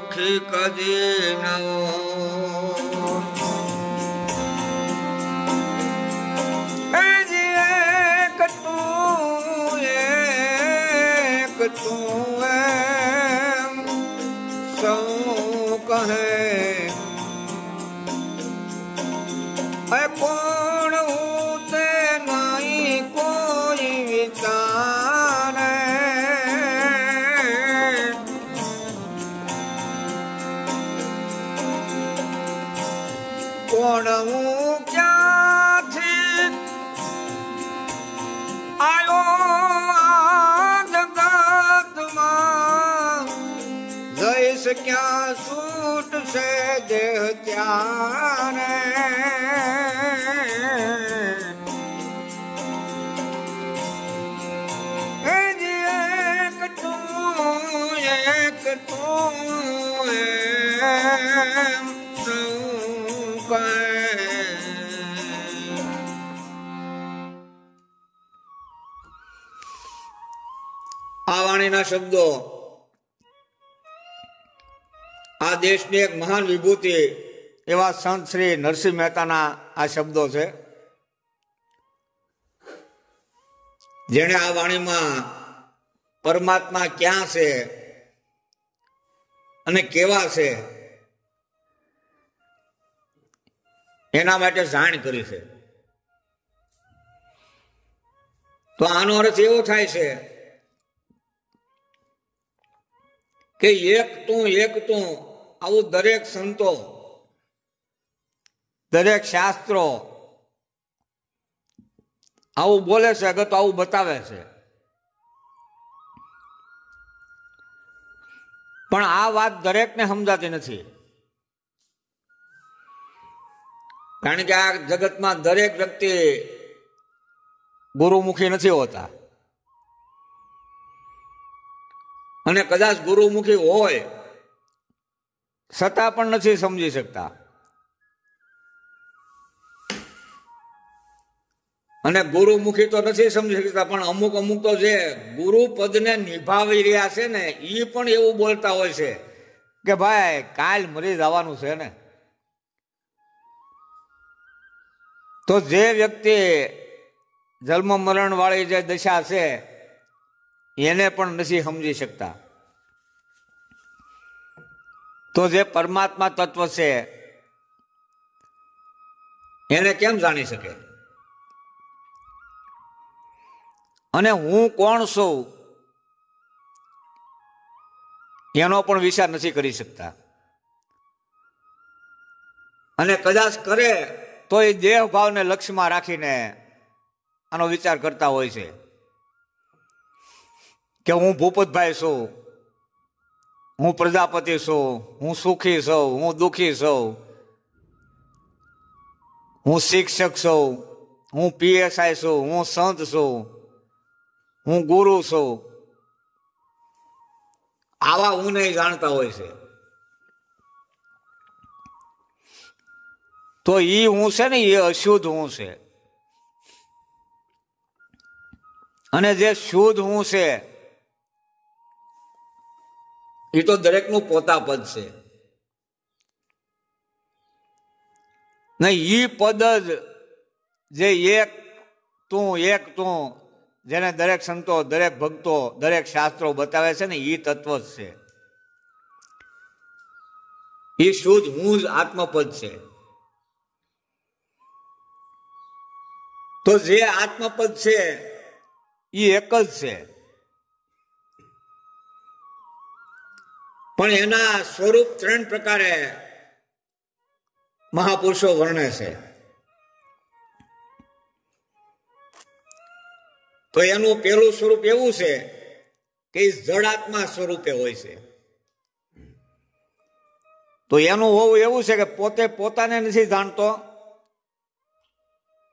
દુખી કદી ન સૌ આ વાણીના શબ્દો આ દેશની એક મહાન વિભૂતિ એવા સંત શ્રી નરસિંહ મહેતાના આ શબ્દો છે. જેણે આ વાણીમાં પરમાત્મા ક્યાં છે અને કેવા છે એના માટે જાણ કરી છે. તો આનો અર્થ એવો થાય છે કે એક તું એક તું આવું દરેક સંતો દરેક શાસ્ત્રો આવું બોલે છે, અગર તો આવું બતાવે છે. પણ આ વાત દરેકને સમજાતી નથી. કારણ કે આ જગતમાં દરેક વ્યક્તિ ગુરુમુખી નથી હોતા. અને કદાચ ગુરુમુખી હોય, છતાં પણ નથી સમજી શકતા. અને ગુરુમુખી તો નથી સમજી શકતા પણ અમુક અમુક તો જે ગુરુ પદને નિભાવી રહ્યા છે ને એ પણ એવું બોલતા હોય છે કે ભાઈ, કાલ મરી જવાનું છે ને. તો જે વ્યક્તિ જન્મ મરણ વાળી જે દશા છે, એને પણ નથી સમજી શકતા. તો જે પરમાત્મા તત્વ છે, એને કેમ જાણી શકે? અને હું કોણ છું? એનો પણ વિચાર નથી કરી શકતા. અને કદાચ કરે તો એ દેહ ભાવને લક્ષ્યમાં રાખીને આનો વિચાર કરતા હોય છે. કે હું ભૂપતભાઈ છું, હું પ્રજાપતિ છું, હું સુખી છું, હું દુઃખી છું, હું શિક્ષક છું, હું પીએસઆઈ છું, હું સંત છું. હું ગુરુ છું. આવા હું નહીં જાણતા હોય છે. તો એ હું છે ને એ અશુદ્ધ હું છે. અને જે શુદ્ધ હું છે એ તો દરેકનું પોતા પદ છે. નહીં ઈ પદ જ જે એક તું એક તું જેને દરેક સંતો, દરેક ભક્તો, દરેક શાસ્ત્રો બતાવે છે ને એ તત્વ જ છે. એ શુદ્ધ, હું જ આત્મપદ છે. તો જે આત્મપદ છે એ એક જ છે. પણ એના સ્વરૂપ ત્રણ પ્રકારે મહાપુરુષો વર્ણે છે. તો એનું પેલું સ્વરૂપ એવું છે કે જળાત્મા સ્વરૂપે હોય છે. તો એનું હોવું એવું છે કે પોતે પોતાને નથી જાણતો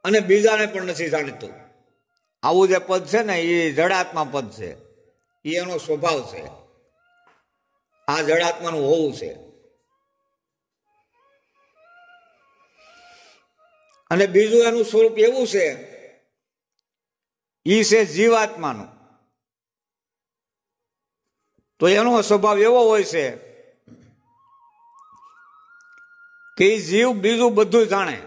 અને બીજાને પણ નથી જાણતું. આવું જે પદ છે ને એ જડાત્મા પદ છે. એ એનો સ્વભાવ છે. આ જડાત્માનું હોવું છે. અને બીજું એનું સ્વરૂપ એવું છે ઈ છે જીવાત્માનું. તો એનો સ્વભાવ એવો હોય છે કે જીવ બીજું બધું જાણે.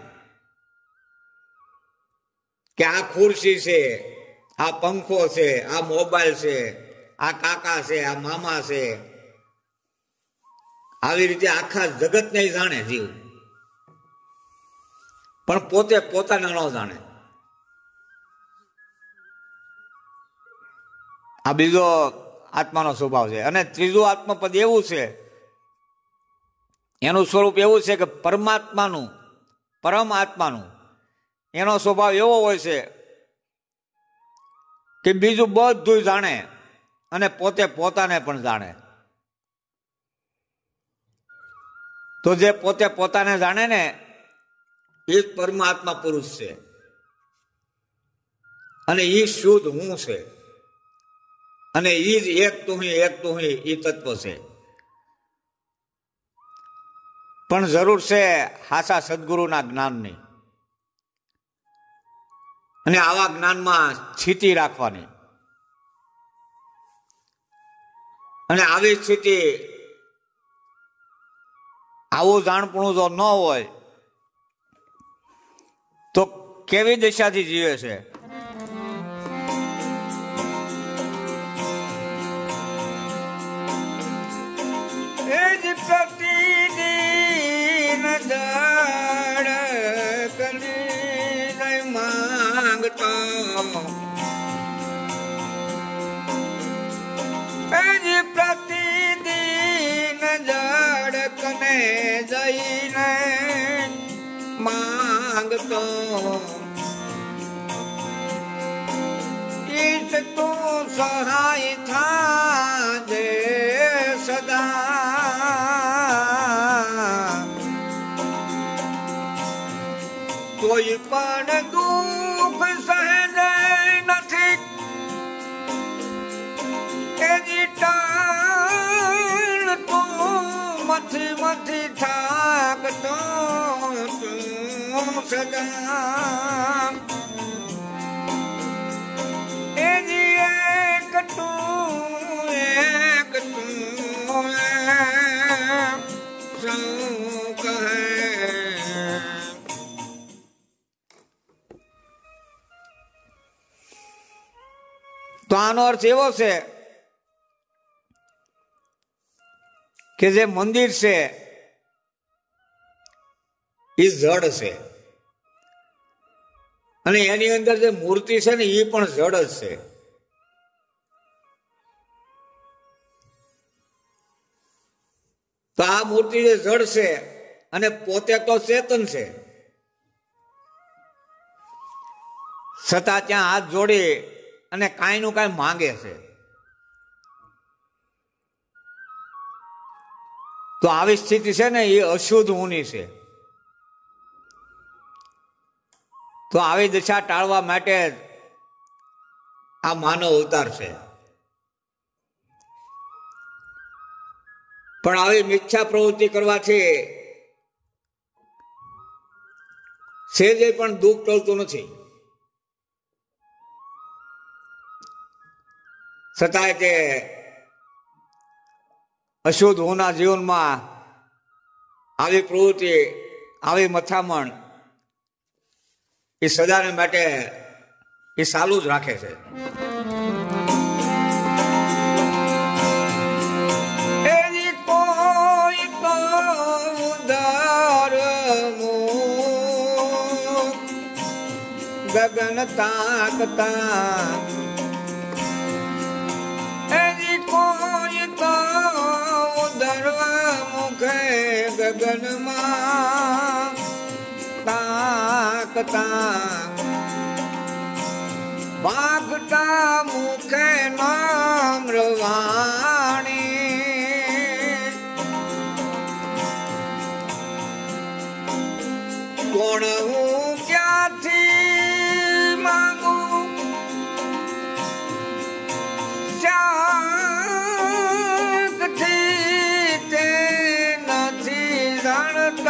કે આ ખુરશી છે, આ પંખો છે, આ મોબાઈલ છે, આ કાકા છે, આ મામા છે. આવી રીતે આખા જગતને જાણે જીવ. પણ પોતે પોતાને ન જાણે. આ બીજો આત્માનો સ્વભાવ છે. અને ત્રીજું આત્મપદ એવું છે, એનું સ્વરૂપ એવું છે કે પરમાત્માનું, પરમ આત્માનું. એનો સ્વભાવ એવો હોય છે કે બીજું બધું જાણે અને પોતે પોતાને પણ જાણે. તો જે પોતે પોતાને જાણે ને, એ પરમાત્મા પુરુષ છે. અને એ શુદ્ધ હું છે. અને એ જ એક તુહી એક તુહી એ તત્વ છે. પણ જરૂર છે હાસા સદગુરુના જ્ઞાનની. અને આવા જ્ઞાનમાં સ્થિતિ રાખવાની. અને આવી સ્થિતિ આવું જાણપણું જો ન હોય, તો કેવી દિશાથી જીવે છે? માંગતો એ જ પ્રતિદિન ધડકને જઈને માંગતો ઈશ તું સહાય મથી મથી થાકતો સદા એ જી એક તું એક તું કહે? તો આનો અર્થ એવો છે કે જે મંદિર છે, એ જડ છે. અને એની અંદર જે મૂર્તિ છે ને એ પણ જડ જ છે. તો આ મૂર્તિ જે જડ છે, અને પોતે તો ચેતન છે. છતાં ત્યાં હાથ જોડી અને કાંઈ નું કાંઈ માંગે છે. તો આવી સ્થિતિ છે ને એ અશુદ્ધ ઊની છે. તો આવી દશા ટાળવા માટે આ માનવ અવતાર છે. પણ આવી મિથ્યા પ્રવૃત્તિ કરવાથી સેજે પણ દુઃખ ટળતું નથી. છતાંય તે અશુદ્ધ હોના જીવનમાં આવી પ્રવૃત્તિ, આવી મથામણ એ સદાને માટે એ સારું જ રાખે છે. ગગન તાકતા કોરિતા ઉદરવા મુખે ગગનમાં તાકતા વાગતા મુખે નામ રવાણી. કોણ જ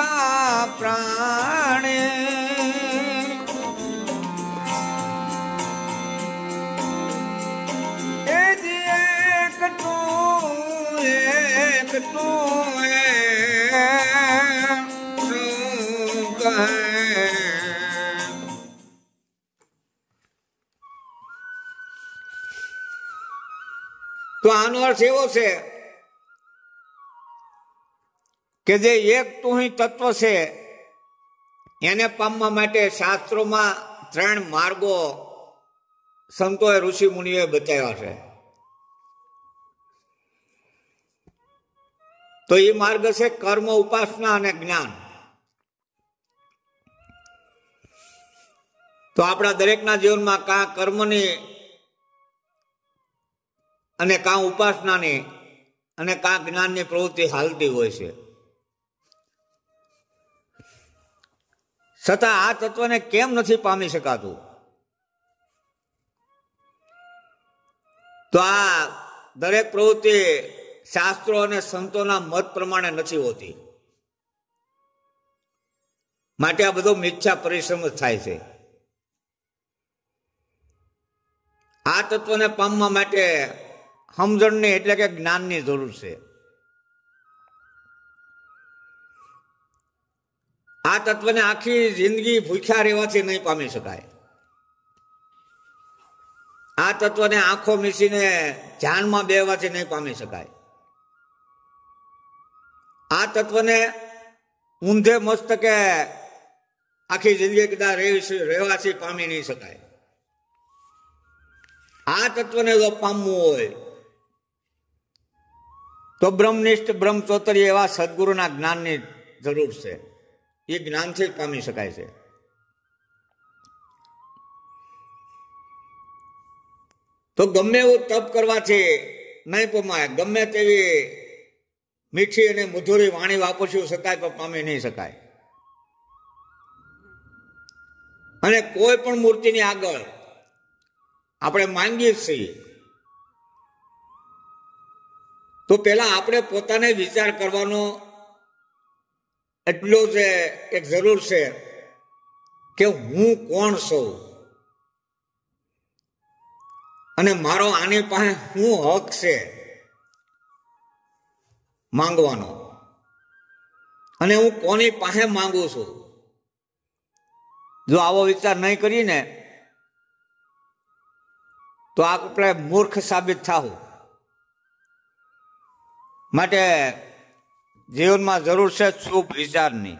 એક एक એક एक तू તો આનો અર્થ એવો છે કે જે એક તુહી તત્વ છે, એને પામવા માટે શાસ્ત્રોમાં ત્રણ માર્ગો સંતોએ, ઋષિ મુનિઓએ બતાવ્યા છે. તો એ માર્ગ છે કર્મ, ઉપાસના અને જ્ઞાન. તો આપણા દરેકના જીવનમાં કાં કર્મની અને કાં ઉપાસનાની અને કાં જ્ઞાનની પ્રવૃત્તિ હાલતી હોય છે. છતાં આ તત્વને કેમ નથી પામી શકાતું? તો આ દરેક પ્રવૃત્તિ શાસ્ત્રો અને સંતોના મત પ્રમાણે નથી હોતી. માટે આ બધો મિથ્યા પરિશ્રમ જ થાય છે. આ તત્વને પામવા માટે સમજણની એટલે કે જ્ઞાનની જરૂર છે. આ તત્વને આખી જિંદગી ભૂખ્યા રહેવાથી નહીં પામી શકાય. આ તત્વને આંખો મીસીને ધ્યાનમાં બેવાથી નહીં પામી શકાય. આ તત્વને ઊંધે મસ્તકે આખી જિંદગી કદાચ રહેવાથી પામી નહીં શકાય. આ તત્વને જો પામવું હોય, તો બ્રહ્મનિષ્ઠ બ્રહ્મચોતરી એવા સદગુરુના જ્ઞાનની જરૂર છે. એ જ્ઞાનથી જ પામી શકાય છે. તો ગમે એવું તપ કરવાથી નહીં પમાય, ગમે તેવી મીઠી અને મધુરી વાણી વાપરશું શકાય પણ પામી નહીં શકાય. અને કોઈ પણ મૂર્તિની આગળ આપણે માંગીએ છીએ, તો પેલા આપણે પોતાને વિચાર કરવાનો એટલો જ એક જરૂર છે કે હું કોણ છું? અને મારો આની પાસે શું હક છે? માંગવાનો. અને હું કોની પાસે માંગુ છું? જો આવો વિચાર નહીં કરીને, તો આપણે મૂર્ખ સાબિત થાવું માટે જીવનમાં જરૂર છે શુભ વિચારની.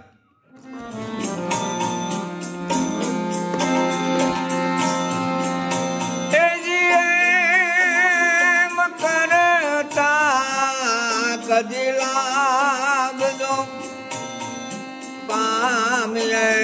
કદી લાગજો પામીએ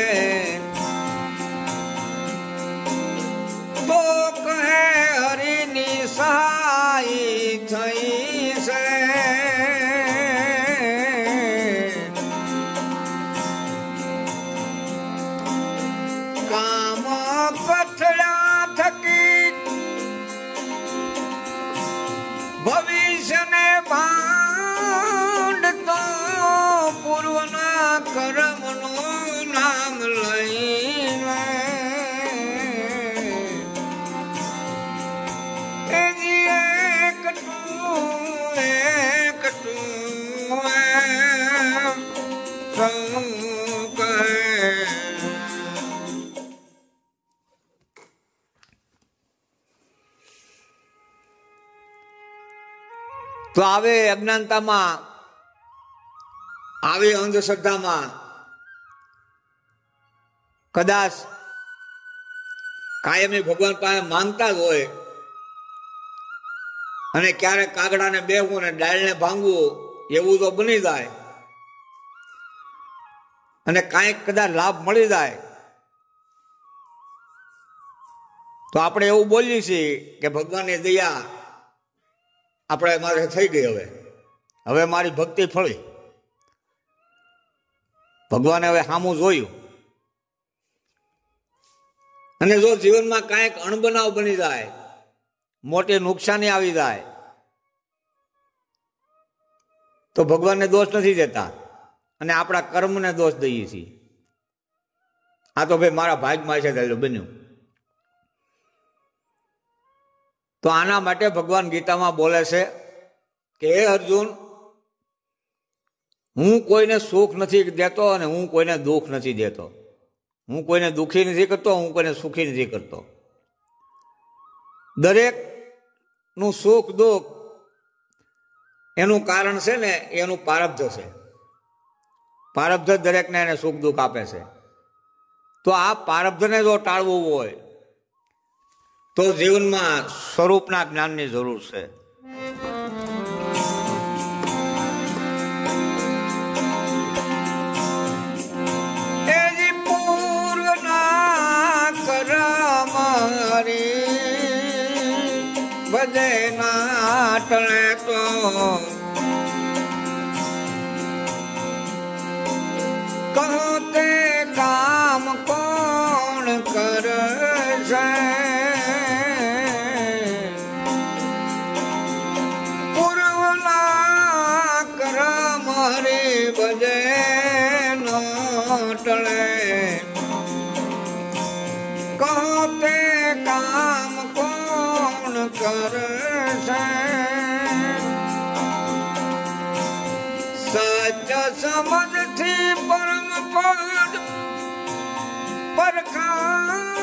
આવે અજ્ઞાનતામાં, આવે અંધશ્રદ્ધામાં, કદાચ કાયમી ભગવાન પાસે માંગતા જ હોય અને ક્યારેક કાગડાને બેહવું ને ડાળને ભાંગવું, એવું તો બની જાય. અને કાંઈક કદાચ લાભ મળી જાય. તો આપણે એવું બોલીએ છીએ કે ભગવાનની દયા આપણે મારે થઈ ગઈ હવે. હવે મારી ભક્તિ ફળી. ભગવાને હવે સામું જોયું. અને જો જીવનમાં કાંઈક અણબનાવ બની જાય, મોટી નુકસાની આવી જાય, તો ભગવાનને દોષ નથી દેતા. અને આપણા કર્મને દોષ દઈએ છીએ. આ તો ભાઈ મારા ભાગમાં છે બન્યું. તો આના માટે ભગવાન ગીતામાં બોલે છે કે, હે અર્જુન, હું કોઈને સુખ નથી દેતો અને હું કોઈને દુઃખ નથી દેતો. હું કોઈને દુઃખી નથી કરતો, હું કોઈને સુખી નથી કરતો. દરેકનું સુખ દુઃખ એનું કારણ છે ને એનું પારબ્ધ છે. પારબ્ધ દરેકને એને સુખ દુઃખ આપે છે. તો આ પારબ્ધને જો ટાળવું હોય તો જીવનમાં સ્વરૂપના જ્ઞાનની જરૂર છે. ભજે નાટણે તો કહો તે કામ કોણ કરશે સત્ય સમજથી પરમ પદ પરખાશે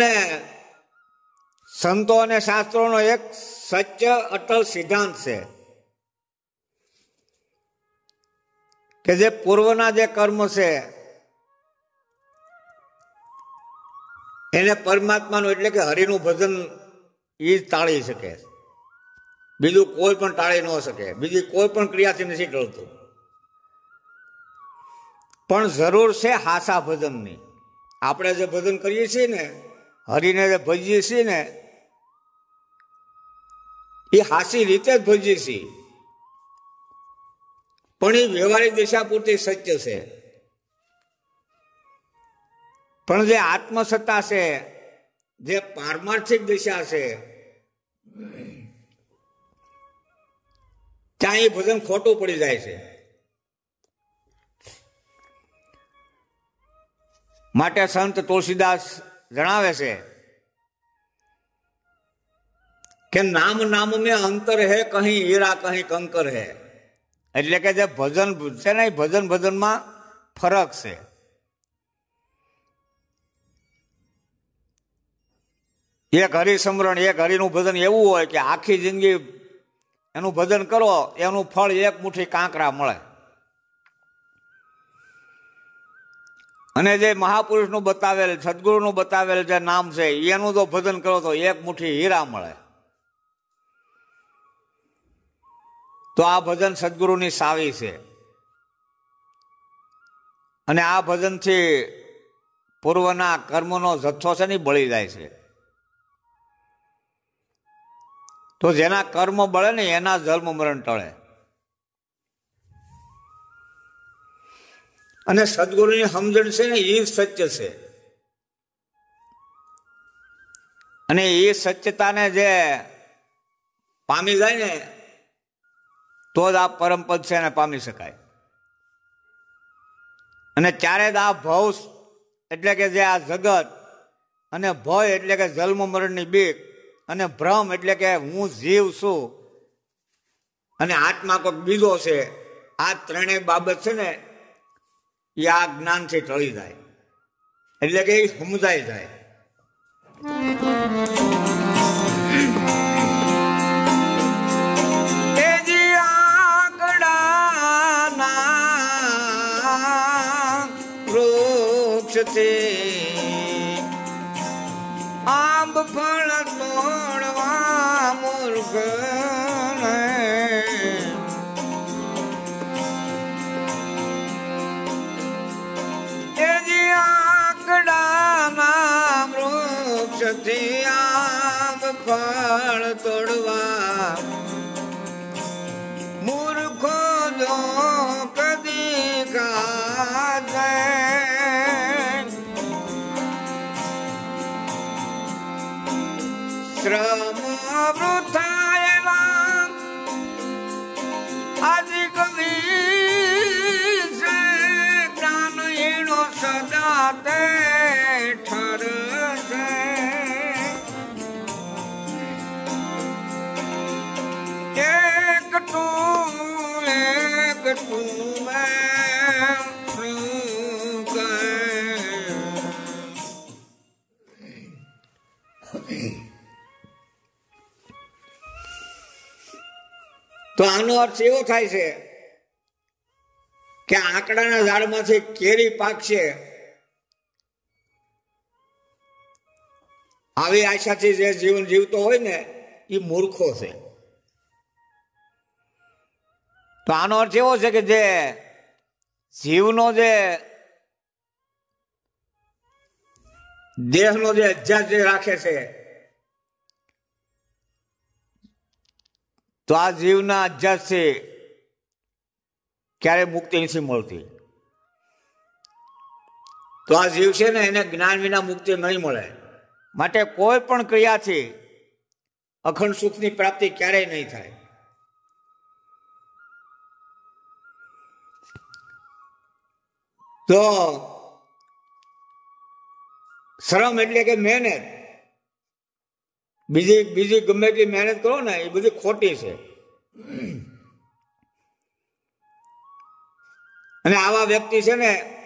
અને સંતો અને શાસ્ત્રોનો એક સત્ય અટલ સિદ્ધાંત છે કે જે પૂર્વના જે કર્મ છે, એને પરમાત્માનું એટલે કે હરિનું ભજન એ જ ટાળી શકે. બીજું કોઈ પણ ટાળી ન શકે. બીજી કોઈ પણ ક્રિયાથી નથી ટળતું. પણ જરૂર છે હાસા ભજનની. આપણે જે ભજન કરીએ છીએ ને હરિને ભજીએ છીએ ને, એ હાસી રીતે જ ભજીએ છીએ. પણ એ વ્યવહારિક દિશા પૂરતી સત્ય છે. પણ જે આત્મસત્તા છે, જે પારમાર્થિક દિશા છે, ત્યાં એ ભજન ખોટું પડી જાય છે. માટે સંત તુલસીદાસ જણાવે છે કે નામ નામ મેં અંતર હે કહી હીરા કહી કંકર હે. એટલે કે જે ભજન છે ને ભજન ભજનમાં ફરક છે. એક હરિસમરણ, એક હરિનું ભજન એવું હોય કે આખી જિંદગી એનું ભજન કરો, એનું ફળ એક મુઠ્ઠી કાંકરા મળે. અને જે મહાપુરુષનું બતાવેલ, સદગુરુનું બતાવેલ જે નામ છે, એનું તો ભજન કરો તો એક મુઠ્ઠી હીરા મળે. તો આ ભજન સદગુરુની સાવી છે. અને આ ભજનથી પૂર્વના કર્મનો જથ્થો છે ને બળી જાય છે. તો જેના કર્મ બળે ને એના જન્મ મરણ ટળે. અને સદગુરુની સમજણ છે ને એ સત્ય છે. અને એ સત્યતાને જે પામી જાય ને, તો જ આ પરમપદ છે એને પામી શકાય. અને ત્યારે જ આ ભવ એટલે કે જે આ જગત, અને ભય એટલે કે જન્મ મરણની બીક, અને ભ્રમ એટલે કે હું જીવ છું, અને આત્મા કોઈક બીજો છે, આ ત્રણેય બાબત છે ને એ આ જ્ઞાનથી ટળી જાય. એટલે કે સમજાઈ જાય. તેજી ફળ તોડવા. મૂર્ખો જો કદી કાજે શ્રમ વૃથાયેલા આજે કવિ છે જ્ઞાનહીણો સદા તે તું આનો અર્થ એવો થાય છે કે આંકડાના ઝાડમાંથી કેરી પાકશે આવી આશાથી જે જીવન જીવતો હોય ને એ મૂર્ખો છે તો આનો અર્થ એવો છે કે જે જીવનો જે દેહનો જે અધ્યાસ જે રાખે છે, તો આ જીવના અધ્યાસથી ક્યારે મુક્તિ નથી મળતી. તો આ જીવ છે ને એને જ્ઞાન વિના મુક્તિ નહીં મળે. માટે કોઈ પણ ક્રિયાથી અખંડ સુખની પ્રાપ્તિ ક્યારેય નહીં થાય. તો શ્રમ એટલે કે મહેનત. બીજી બીજી ગમે એટલી મહેનત કરો ને, એ બધી ખોટી છે. અને આવા વ્યક્તિ છે ને,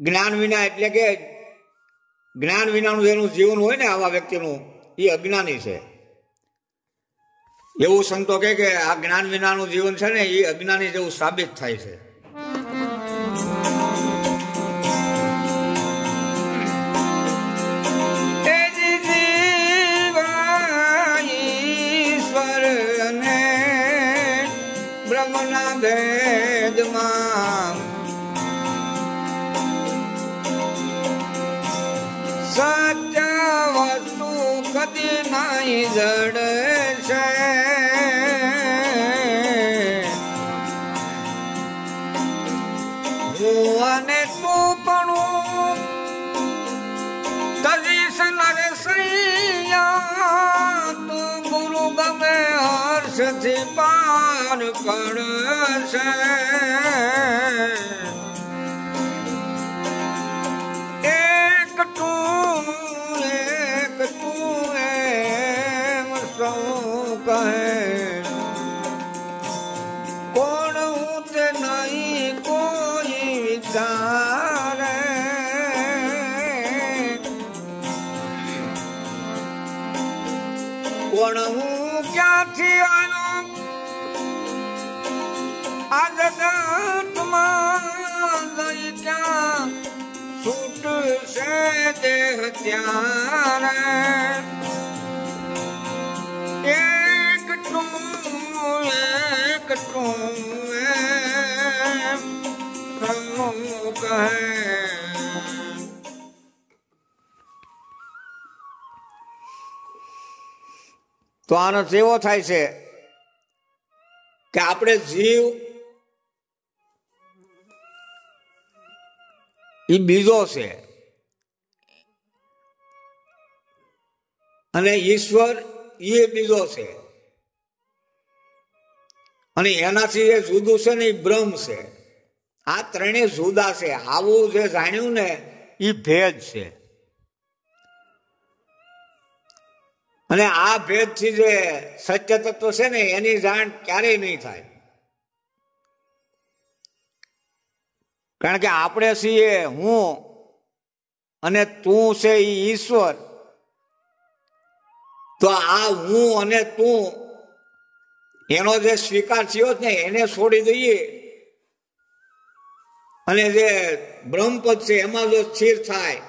જ્ઞાન વિના એટલે કે જ્ઞાન વિનાનું જેનું જીવન હોય ને આવા વ્યક્તિનું, એ અજ્ઞાની છે. એવું સંતો કે આ જ્ઞાન વિનાનું જીવન છે ને, એ અજ્ઞાની જેવું સાબિત થાય છે. કદી જડ છે. હું અને તું પણ તજીશ નરસૈયા તું ગુરુ ગમે હર્ષથી પાર કરશે. સૌ કહે કોણ હું તે નહીં કોઈ વિચારે કોણ હું ક્યાંથી આવ્યો આ જગતમાં જઈ ક્યાં છૂટશે દેહ ત્યારે તો આનો એવો થાય છે કે આપણે જીવ એ બીજો છે. અને ઈશ્વર એ બીજો છે. અને એનાથી જે જુદું છે ને એ બ્રહ્મ છે. આ ત્રણેય જુદા છે. આવું જે જાણ્યું ને એ ભેદ છે. અને આ ભેદથી જે સત્ય તત્વ છે ને એની જાણ ક્યારેય નહીં થાય. કારણ કે આપણે છીએ હું અને તું છે એ ઈશ્વર. તો આ હું અને તું એનો જે સ્વીકાર થયો ને એને છોડી દઈએ. અને જે બ્રહ્મપદ છે, એમાં જો સ્થિર થાય,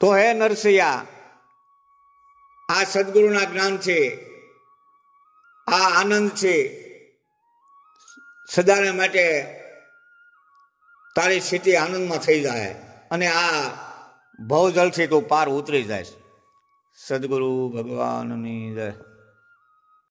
તો હે નરસિયા આ સદગુરુના જ્ઞાન છે, આ આનંદ છે, સદાને માટે તારી સ્થિતિ આનંદમાં થઈ જાય અને આ ભવજલથી તું પાર ઉતરી જાય. સદગુરુ ભગવાનની જય